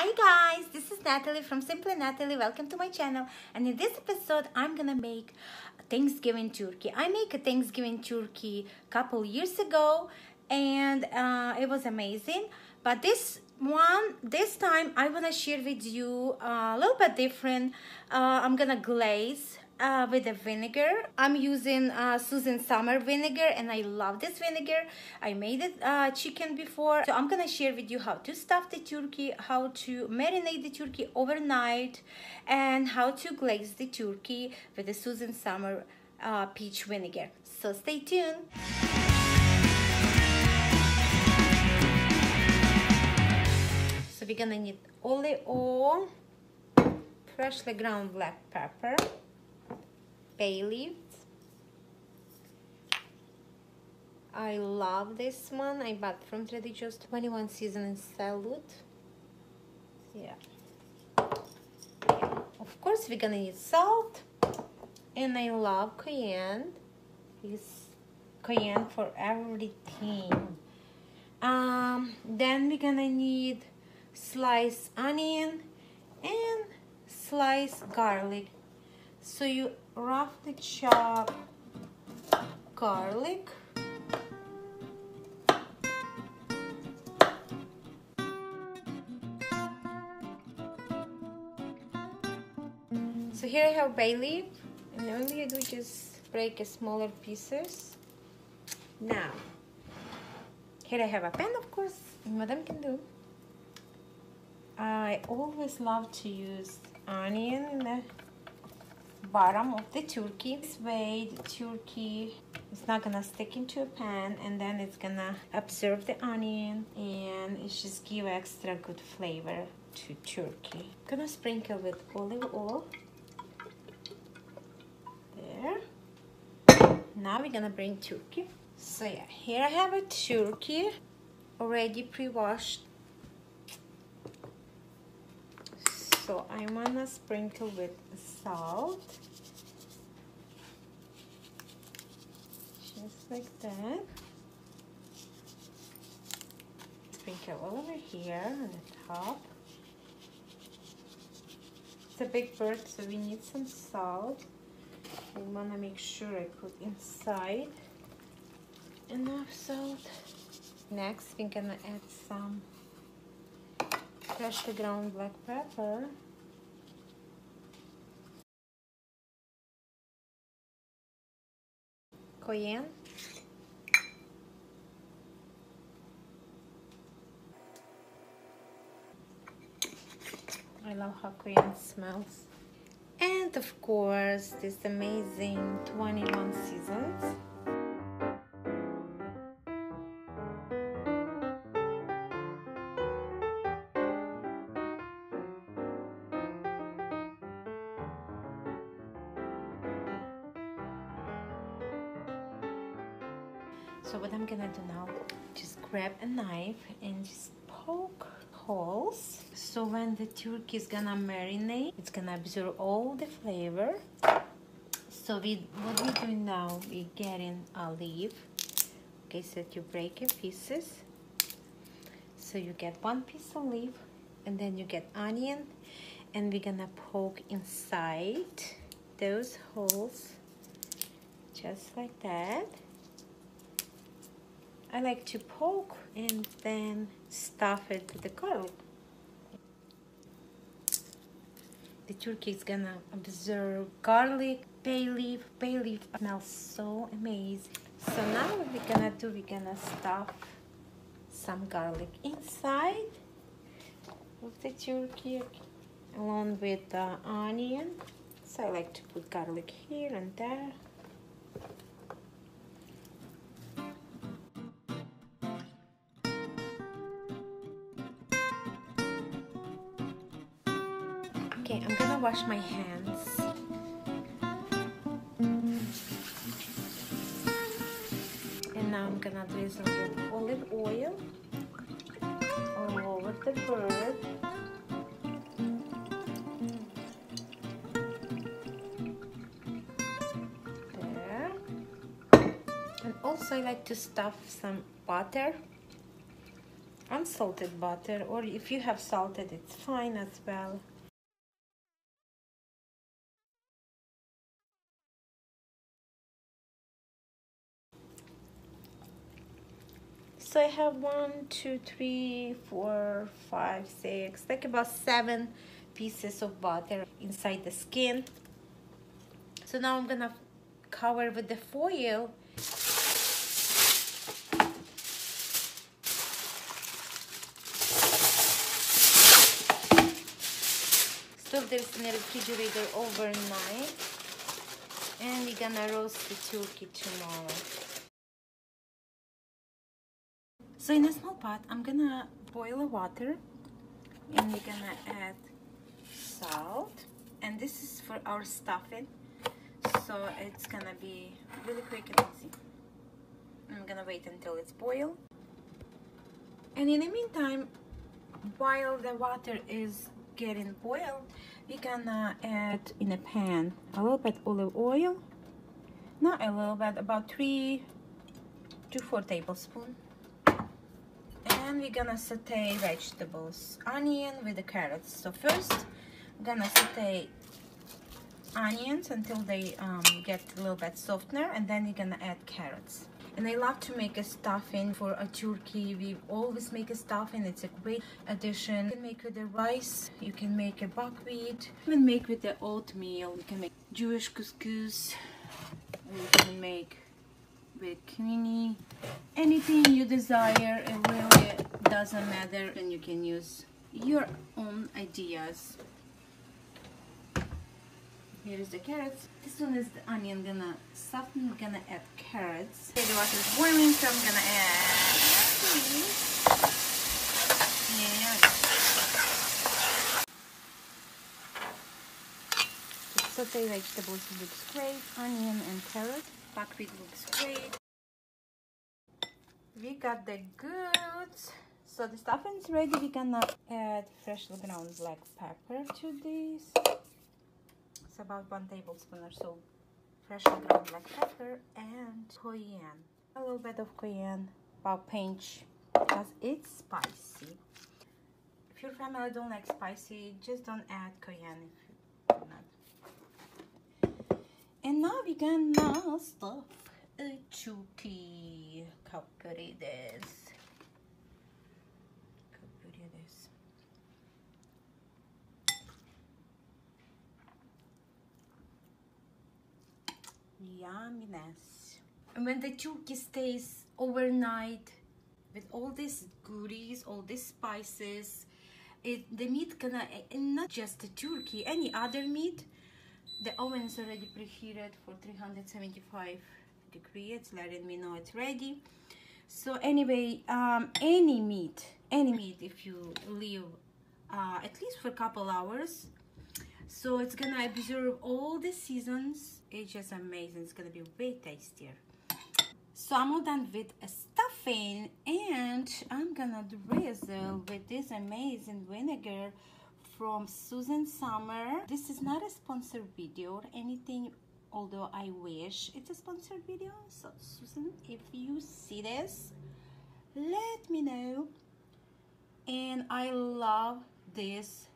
Hi guys, this is Natalie from Simply Natalie. Welcome to my channel. And in this episode, I'm gonna make Thanksgiving turkey. I make a Thanksgiving turkey a couple years ago, and uh, it was amazing. But this one, this time, I wanna share with you a little bit different. Uh, I'm gonna glaze uh, with the vinegar. I'm using uh, Susan Summer vinegar and I love this vinegar. I made it uh, chicken before. So I'm gonna share with you how to stuff the turkey, how to marinate the turkey overnight and how to glaze the turkey with the Susan Summer uh, peach vinegar. So stay tuned. So we're gonna need olive oil, freshly ground black pepper, bay leaves. I love this one. I bought from Trader Joe's 21 season salute. Yeah. yeah. Of course, we're gonna need salt. And I love cayenne. Use cayenne for everything. Um, then we're gonna need sliced onion and sliced garlic. So you roughly chop garlic. So here I have bay leaf and all I do just break smaller pieces. Now, here I have a pan of course, madam can do. I always love to use onion in the bottom of the turkey. This way the turkey is not gonna stick into a pan and then it's gonna absorb the onion and it just give extra good flavor to turkey. Gonna sprinkle with olive oil. There. Now we're gonna bring turkey. So yeah, here I have a turkey already pre-washed so I'm gonna sprinkle with salt. Just like that. Sprinkle all over here on the top. It's a big bird so we need some salt. I want to make sure I put inside enough salt. Next we're gonna add some freshly ground black pepper. Cayenne. I love how cayenne smells. And of course, this amazing 21 seasons. So what I'm gonna do now, just grab a knife and just poke holes. So when the turkey is gonna marinate, it's gonna absorb all the flavor. So we, what we do now, we get in a leaf. Okay, so you break in pieces. So you get one piece of leaf and then you get onion and we're gonna poke inside those holes just like that. I like to poke and then stuff it with the garlic. The turkey is gonna absorb garlic, bay leaf. Bay leaf smells so amazing. So now what we're gonna do, we're gonna stuff some garlic inside of the turkey along with the onion. So I like to put garlic here and there. Wash my hands. And now I'm gonna drizzle with olive oil all over the bird. There. And also I like to stuff some butter. Unsalted butter or if you have salted it's fine as well so I have one two three four five six like about seven pieces of butter inside the skin. So now I'm gonna cover with the foil. Store this in the refrigerator overnight. And we're gonna roast the turkey tomorrow so in a small pot I'm gonna boil the water and we're gonna add salt. And this is for our stuffing. So it's gonna be really quick and easy. I'm gonna wait until it's boiled. And in the meantime while the water is getting boiled we're gonna add in a pan a little bit olive oil. Not a little bit about three to four tablespoons and we're gonna saute vegetables. Onion with the carrots. So first I'm gonna saute onions until they um, get a little bit softener and then you're gonna add carrots. And I love to make a stuffing for a turkey. We always make a stuffing. It's a great addition. You can make with the rice. You can make a buckwheat you can make with the oatmeal. You can make Jewish couscous. You can make with quinoa anything you desire it really doesn't matter and you can use your own ideas here is the carrots. This one is the onion. Gonna soften. Gonna add carrots. Okay, the water is boiling, so I'm gonna add and saute vegetables looks great. Onion and carrot. Buckwheat looks great. We got the goods. So the stuffing is ready. We're gonna add freshly ground black pepper to this It's about one tablespoon or so freshly ground black pepper and cayenne. A little bit of cayenne, about pinch, because it's spicy. If your family don't like spicy, just don't add cayenne if you not. And now we gonna stuff a pretty it is. yumminess. And when the turkey stays overnight with all these goodies, all these spices, it, the meat gonna, not just the turkey, any other meat, the oven is already preheated for 375 degrees. Letting me know it's ready. So anyway, um, any meat, any meat, if you leave uh, at least for a couple hours, so it's gonna absorb all the seasons it's just amazing it's gonna be way tastier so I'm all done with stuffing and I'm gonna drizzle with this amazing vinegar from Susan Summer this is not a sponsored video or anything although I wish it's a sponsored video so Susan if you see this let me know and I love this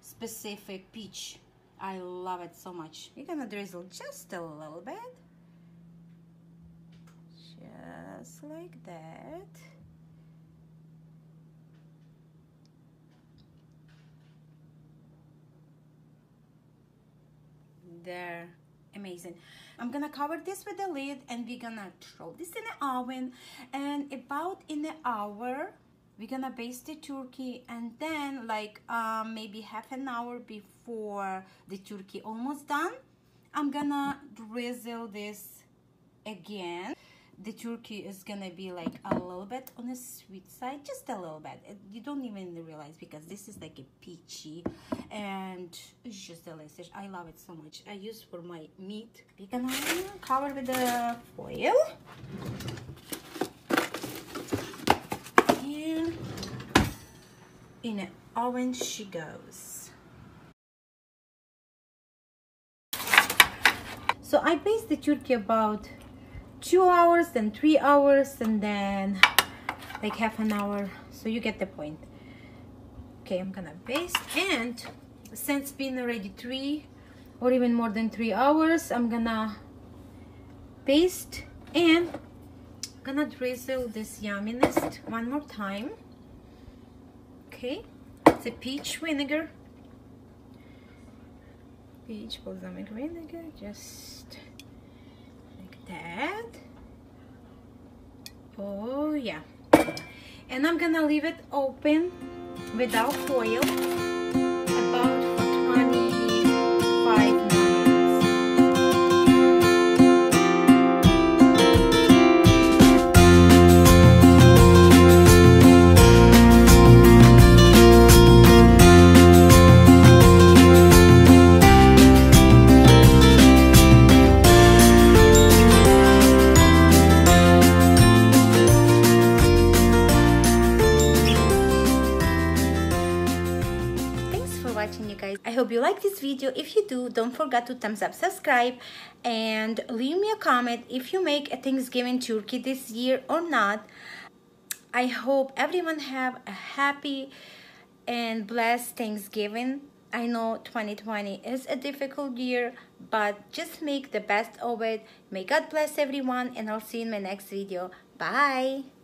specific peach. I love it so much. You're gonna drizzle just a little bit. Just like that. There, amazing. I'm gonna cover this with the lid and we're gonna throw this in the oven and about in an hour we're gonna baste the turkey and then like um, maybe half an hour before the turkey almost done I'm gonna drizzle this again the turkey is gonna be like a little bit on the sweet side just a little bit. You don't even realize because this is like a peachy and it's just delicious. I love it so much. I use for my meat gonna cover with the foil. And in an orange she goes. So I based the turkey about two hours then three hours and then like half an hour. So you get the point. Okay I'm gonna baste and since been already three or even more than three hours I'm gonna paste. And I'm gonna drizzle this yumminess one more time. Okay it's a peach vinegar. Peach balsamic vinegar just that. Oh yeah. And I'm gonna leave it open without foil video. If you do don't forget to thumbs up subscribe and leave me a comment if you make a thanksgiving turkey this year or not. I hope everyone have a happy and blessed thanksgiving. I know 2020 is a difficult year but just make the best of it. May god bless everyone and i'll see you in my next video. Bye